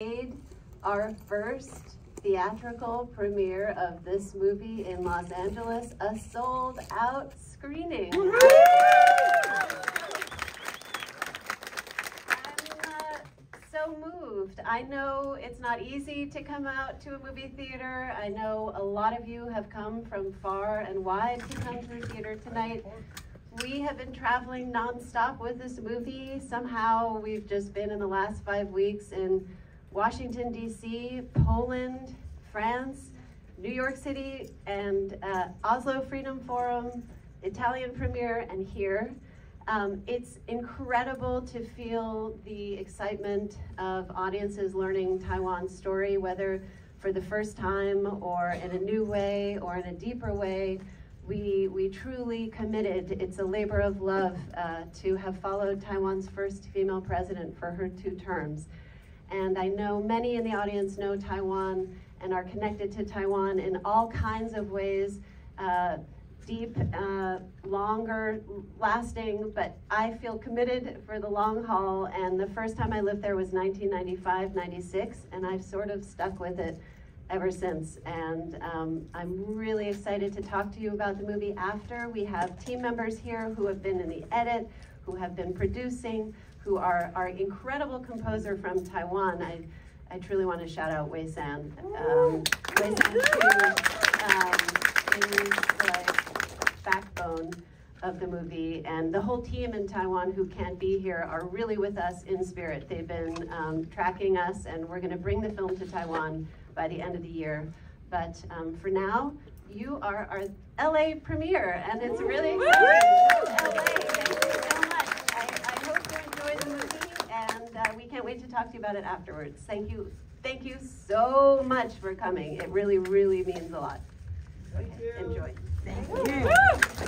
made our first theatrical premiere of this movie in Los Angeles, a sold out screening. I'm uh, so moved. I know it's not easy to come out to a movie theater. I know a lot of you have come from far and wide to come to the theater tonight. We have been traveling nonstop with this movie. Somehow we've just been in the last five weeks in Washington, D.C., Poland, France, New York City, and uh, Oslo Freedom Forum, Italian premiere, and here. Um, it's incredible to feel the excitement of audiences learning Taiwan's story, whether for the first time or in a new way or in a deeper way. We, we truly committed, it's a labor of love uh, to have followed Taiwan's first female president for her two terms. And I know many in the audience know Taiwan and are connected to Taiwan in all kinds of ways, uh, deep, uh, longer lasting, but I feel committed for the long haul. And the first time I lived there was 1995, 96, and I've sort of stuck with it ever since. And um, I'm really excited to talk to you about the movie after. We have team members here who have been in the edit, who have been producing, who are our incredible composer from Taiwan. I, I truly want to shout out Wei San. Um, Wei San um, is the backbone of the movie, and the whole team in Taiwan who can't be here are really with us in spirit. They've been um, tracking us, and we're going to bring the film to Taiwan by the end of the year. But um, for now, you are our LA premiere, and it's really exciting. LA, wait to talk to you about it afterwards. Thank you. Thank you so much for coming. It really, really means a lot. Okay, enjoy. Thank you.